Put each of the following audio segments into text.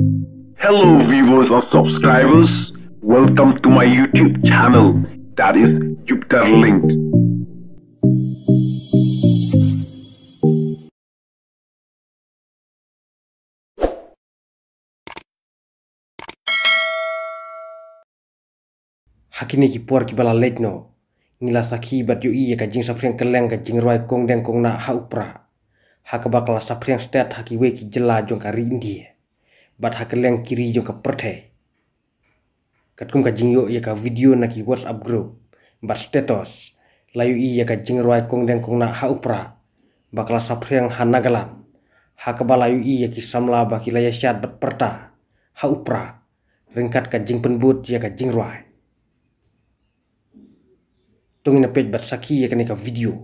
Hello, viewers and subscribers. Welcome to my YouTube channel that is Jupiter Linked. hakini ki por ki bala lejno ngila sakhi bat yo iya ka jing sapriang keleng ka jing roi kong deng kong na ha upra ha ka bakla sapriang stat haki we ki jela jong ka ri india bat ha keleng kiri jong ka perthe katkum ka jing yo iya ka video na ki whatsapp group. Bat status layu iya ka jing roi kong deng kong na ha upra. Bakla sapriang ha nagalan. Ha ka balayu iya ki samla baki laya syat bat perta ha upra. Ringkat ka jing penbut ya ka jing roi tungin na page bat saki ya kanika video.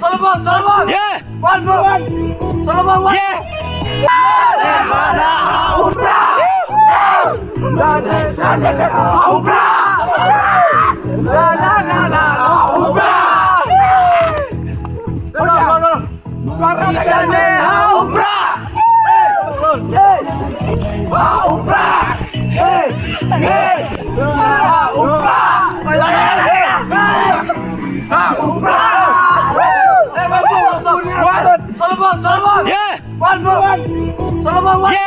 Solomon, Solomon. Yeah. Solomon, one. Yeah. Mana Solomon, Solomon. Yeah. One more. Solomon, one. Yeah.